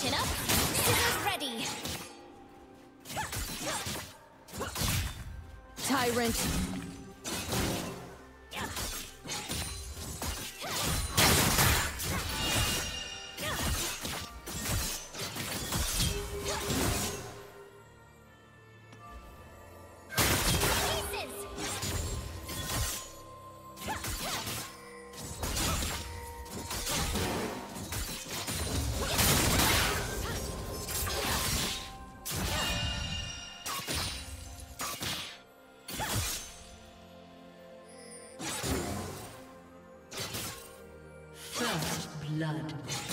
Chin up, scissors ready. Tyrant. Blood.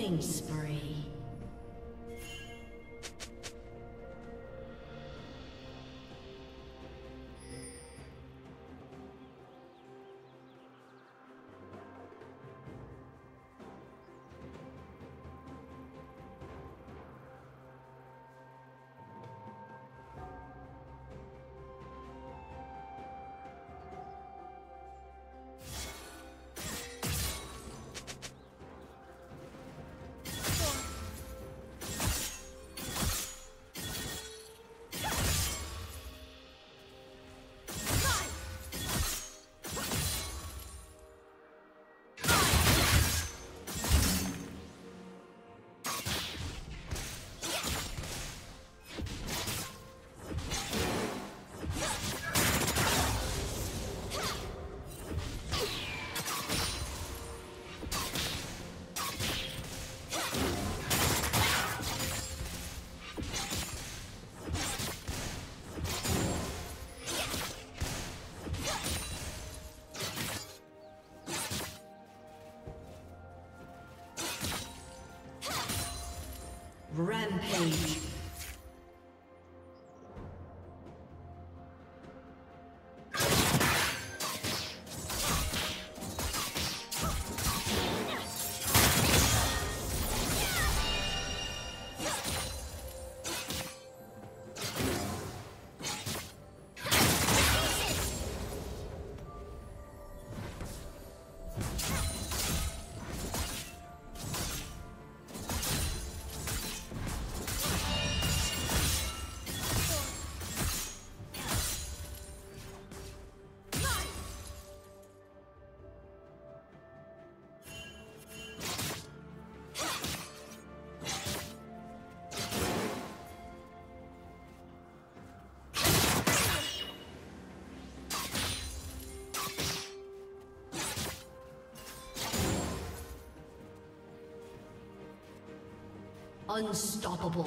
Killing spree. Rampage. Unstoppable.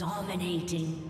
Dominating.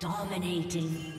Dominating.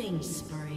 Killing spree.